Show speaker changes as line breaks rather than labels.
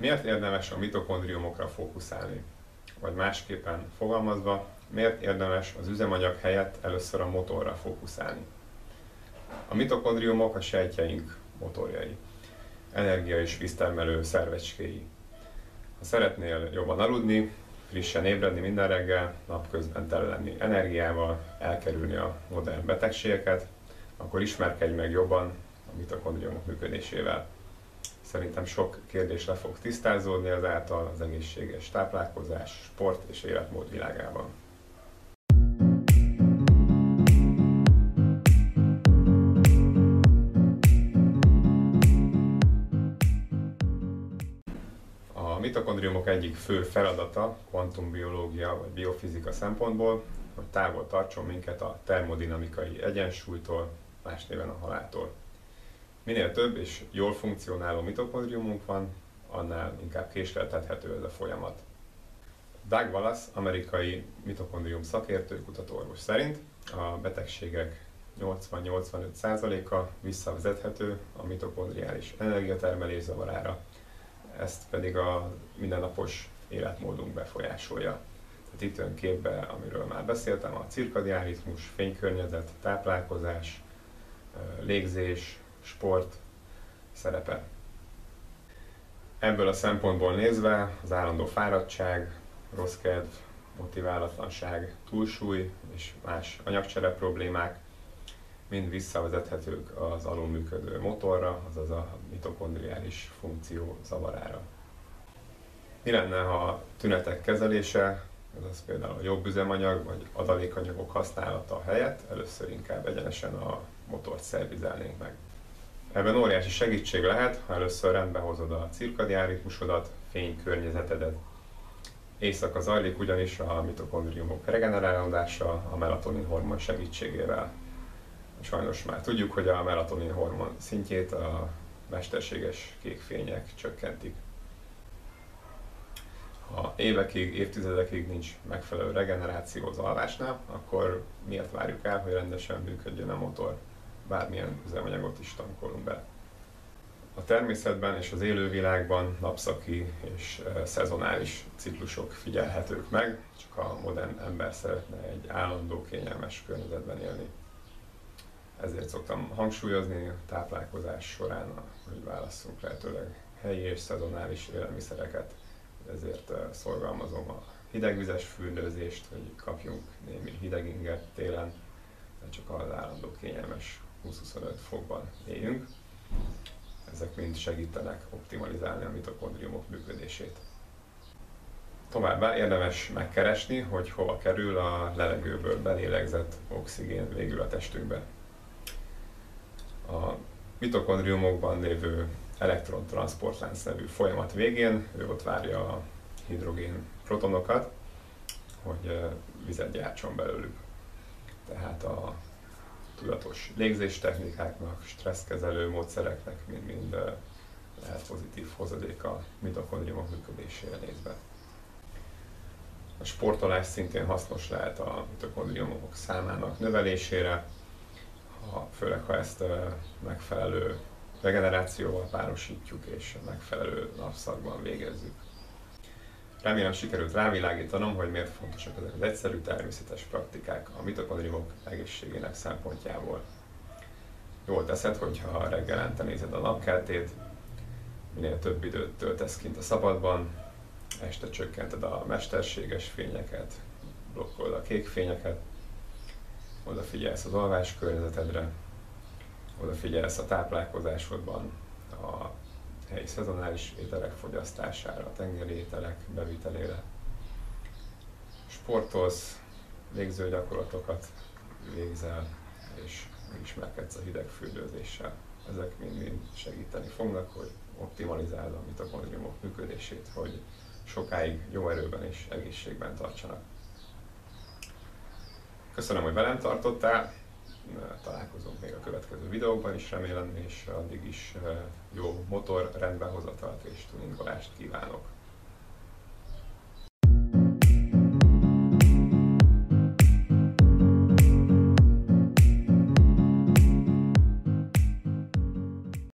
Miért érdemes a mitokondriumokra fókuszálni? Vagy másképpen fogalmazva, miért érdemes az üzemanyag helyett először a motorra fókuszálni? A mitokondriumok a sejtjeink motorjai, energia és víztermelő szervecskéi. Ha szeretnél jobban aludni, frissen ébredni minden reggel, napközben tele lenni energiával, elkerülni a modern betegségeket, akkor ismerkedj meg jobban a mitokondriumok működésével. Szerintem sok kérdés le fog tisztázódni ezáltal az egészséges táplálkozás, sport és életmód világában. A mitokondriumok egyik fő feladata kvantumbiológia vagy biofizika szempontból, hogy távol tartson minket a termodinamikai egyensúlytól, más néven a haláltól. Minél több és jól funkcionáló mitokondriumunk van, annál inkább késleltethető ez a folyamat. Doug Wallace, amerikai mitokondrium szakértő, kutatóorvos szerint a betegségek 80-85%-a visszavezethető a mitokondriális energiatermelés zavarára, ezt pedig a mindennapos életmódunk befolyásolja. Tehát itt jön képbe, amiről már beszéltem, a cirkadián ritmus, fénykörnyezet, táplálkozás, légzés, sport szerepe. Ebből a szempontból nézve az állandó fáradtság, rossz kedv, motiválatlanság, túlsúly és más anyagcsere problémák mind visszavezethetők az alulműködő motorra, azaz a mitokondriális funkció zavarára. Mi lenne, ha a tünetek kezelése, az például a jobb üzemanyag vagy adalékanyagok használata helyett először inkább egyenesen a motort szervizelnénk meg. Ebben óriási segítség lehet, ha először rendbe hozod a cirkadián ritmusodat, fénykörnyezetedet. Éjszaka zajlik ugyanis a mitokondriumok regenerálódása a melatonin hormon segítségével. Sajnos már tudjuk, hogy a melatonin hormon szintjét a mesterséges kék fények csökkentik. Ha évekig, évtizedekig nincs megfelelő regeneráció az alvásnál, akkor miért várjuk el, hogy rendesen működjön a motor? Bármilyen üzemanyagot is tankolunk be. A természetben és az élővilágban napszaki és szezonális ciklusok figyelhetők meg, csak a modern ember szeretne egy állandó, kényelmes környezetben élni. Ezért szoktam hangsúlyozni a táplálkozás során, hogy válasszunk lehetőleg helyi és szezonális élelmiszereket. Ezért szorgalmazom a hidegvizes fürdőzést, hogy kapjunk némi hideg inget télen, de csak az állandó kényelmes 20-25 fokban éljünk. Ezek mind segítenek optimalizálni a mitokondriumok működését. Továbbá érdemes megkeresni, hogy hova kerül a levegőből belélegzett oxigén végül a testünkbe. A mitokondriumokban lévő elektrontransportlánc nevű folyamat végén ő ott várja a hidrogén protonokat, hogy vizet gyártson belőlük. Tehát a tudatos légzéstechnikáknak, stresszkezelő módszereknek mind-mind lehet pozitív hozadék a mitokondriumok működésére nézve. A sportolás szintén hasznos lehet a mitokondriumok számának növelésére, ha, főleg ha ezt megfelelő regenerációval párosítjuk és megfelelő napszakban végezzük. Remélem sikerült rávilágítanom, hogy miért fontosak ezek az egyszerű természetes praktikák a mitokondriumok egészségének szempontjából. Jól teszed, hogyha reggelente nézed a napkeltét, minél több időt töltesz kint a szabadban, este csökkented a mesterséges fényeket, blokkolod a kék fényeket, odafigyelsz az alvás környezetedre, odafigyelsz a táplálkozásodban, helyi szezonális ételek fogyasztására, tengeri ételek bevitelére. Sportolsz, végző gyakorlatokat végzel, és megismerkedsz a hideg fürdőzéssel. Ezek mind-mind segíteni fognak, hogy optimalizáld a mitokondriumok működését, hogy sokáig jó erőben és egészségben tartsanak. Köszönöm, hogy velem tartottál, következő videókban is remélem, és addig is jó motor rendbehozatalt és tuningolást kívánok.